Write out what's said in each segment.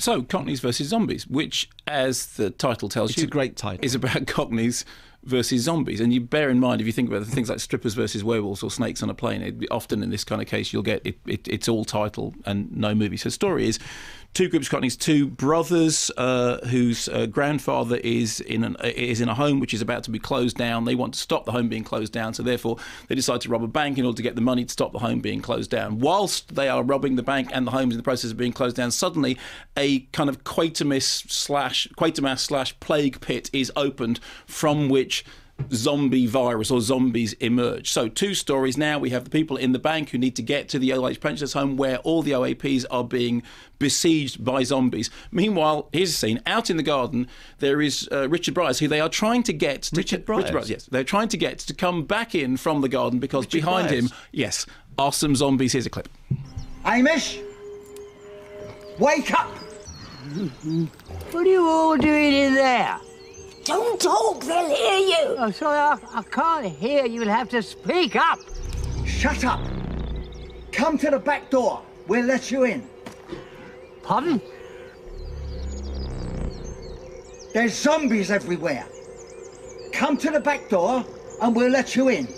So, Cockneys versus Zombies, which, as the title tells It's you, a great title. is about Cockneys versus zombies. And you bear in mind, if you think about things like strippers versus werewolves or snakes on a plane, it, often in this kind of case, you'll get it, it, it's all title and no movie. So, the story is two groups of Cockneys, two brothers uh, whose uh, grandfather is in an, is in a home which is about to be closed down. They want to stop the home being closed down, so therefore they decide to rob a bank in order to get the money to stop the home being closed down. Whilst they are robbing the bank and the home is in the process of being closed down, suddenly a kind of Quatermass slash Quatermass slash plague pit is opened from which zombie virus or zombies emerge. So, two stories now. We have the people in the bank who need to get to the OH pensioners' home where all the OAPs are being besieged by zombies. Meanwhile, here's a scene out in the garden. There is uh, Richard Briers, who they are trying to get. To, Richard Briers? yes. They're trying to get to come back in from the garden because behind him, yes, are some zombies. Here's a clip. Amish, Wake up! What are you all doing in there? Don't talk, they'll hear you. Oh, sorry, I, I can't hear. You'll have to speak up. Shut up! Come to the back door. We'll let you in. Pardon? There's zombies everywhere. Come to the back door and we'll let you in.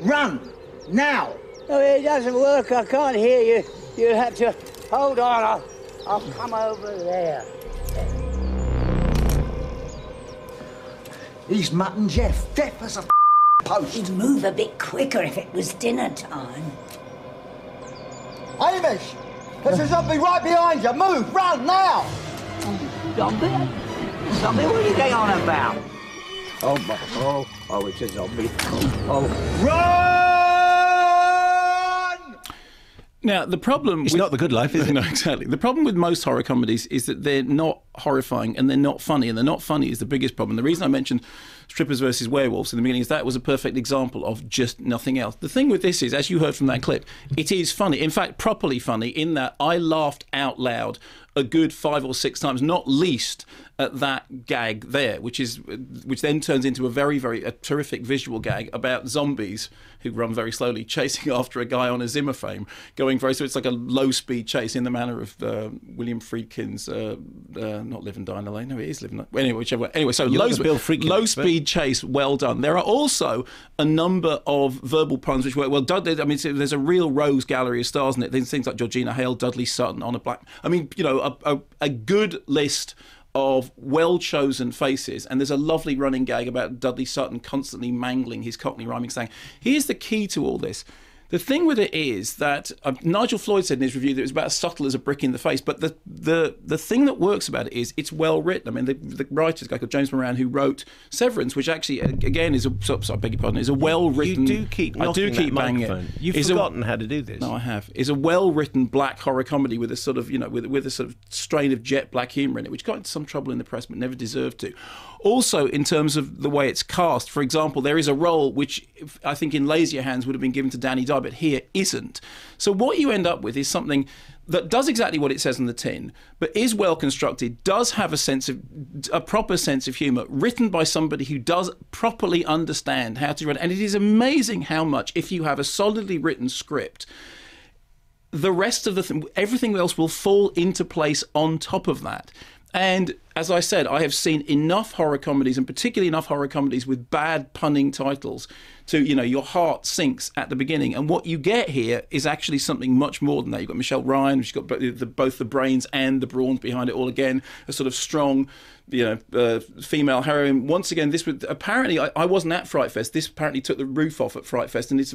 Run! Now! No, it doesn't work. I can't hear you. You'll have to. Hold on. I'll, I'll come over there. He's mutton Jeff. Deaf as a post. He'd move a bit quicker if it was dinner time. Hamish! There's a zombie right behind you. Move! Run now! Zombie? Zombie? What are you going on about? Oh, my- oh, oh, it's a zombie. Oh, Run! Now, the problem. It's with- not the good life, is it? No, exactly. The problem with most horror comedies is that they're not horrifying and they're not funny, and they're not funny is the biggest problem. The reason I mentioned strippers versus werewolves in the beginning is that was a perfect example of just nothing else. The thing with this is, as you heard from that clip, it is funny. In fact, properly funny in that I laughed out loud a good five or six times, not least at that gag there, which is which then turns into a very, very a terrific visual gag about zombies who run very slowly, chasing after a guy on a Zimmer frame, going very so it's like a low speed chase in the manner of uh, William Friedkin's uh, uh, not Live and Die in LA. No, it is Live and Die. Anyway, whichever way. Anyway, so You're low, Bill low speed chase, well done. There are also a number of verbal puns which work well. Dud- I mean, there's a real rose gallery of stars in it. There's things like Georgina Hale, Dudley Sutton on a black. I mean, you know, a, a, a good list of well chosen faces. And there's a lovely running gag about Dudley Sutton constantly mangling his Cockney rhyming, saying, "Here's the key to all this." The thing with it is that uh, Nigel Floyd said in his review that it was about as subtle as a brick in the face. But the the the thing that works about it is it's well written. I mean, the, the writer's guy called James Moran who wrote Severance, which actually uh, again is a sorry, I beg your pardon, is a well written. You do keep I do keep banging it. microphone. You've Is a- forgotten how to do this. no, I have. Is a well-written black horror comedy with a sort of, you know, with with a sort of strain of jet black humour in it, which got into some trouble in the press but never deserved to. Also, in terms of the way it's cast, for example, there is a role which I think in lazier hands would have been given to Danny Dyer, but here isn't. So what you end up with is something that does exactly what it says on the tin, but is well constructed, does have a sense of a proper sense of humour, written by somebody who does properly understand how to write. And it is amazing how much, if you have a solidly written script, the rest of the th- everything else will fall into place on top of that. And as I said, I have seen enough horror comedies, and particularly enough horror comedies with bad punning titles, to you know your heart sinks at the beginning. And what you get here is actually something much more than that. You've got Michelle Ryan, she's got both the, brains and the brawns behind it all. Again, a sort of strong, you know, uh, female heroine. Once again, this was apparently I, I wasn't at Fright Fest. This apparently took the roof off at Fright Fest, and it's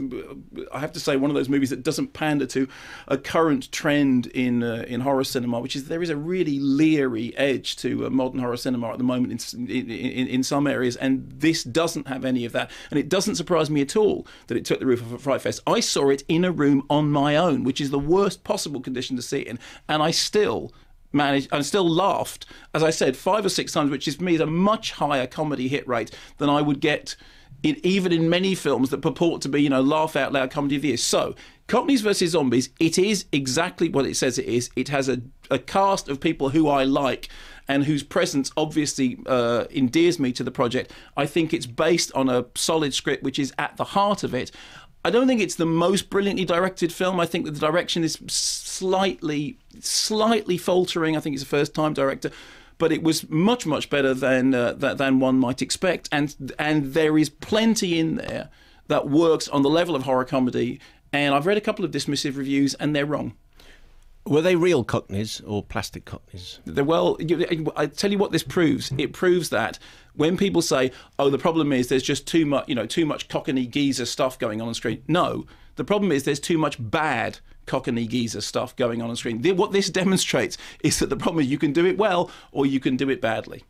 I have to say one of those movies that doesn't pander to a current trend in uh, in horror cinema, which is there is a really leery edge to uh, modern horror cinema at the moment in, in, in some areas, and this doesn't have any of that, and it doesn't surprise me at all that it took the roof off at Fright Fest. I saw it in a room on my own, which is the worst possible condition to see it in, and I still managed and still laughed as i said five or six times which is for me is a much higher comedy hit rate than i would get in, even in many films that purport to be you know laugh out loud comedy of the year so cockneys versus zombies it is exactly what it says it is it has a, a cast of people who i like and whose presence obviously uh, endears me to the project i think it's based on a solid script which is at the heart of it I don't think it's the most brilliantly directed film. I think that the direction is slightly, slightly faltering. I think he's a first-time director, but it was much, much better than uh, than one might expect. And and there is plenty in there that works on the level of horror comedy. And I've read a couple of dismissive reviews, and they're wrong. Were they real cockneys or plastic cockneys? They're, well, I tell you what this proves. It proves that when people say, "Oh, the problem is there's just too much, you know, too much cockney geezer stuff going on on screen," no, the problem is there's too much bad cockney geezer stuff going on on screen. What this demonstrates is that the problem is you can do it well or you can do it badly.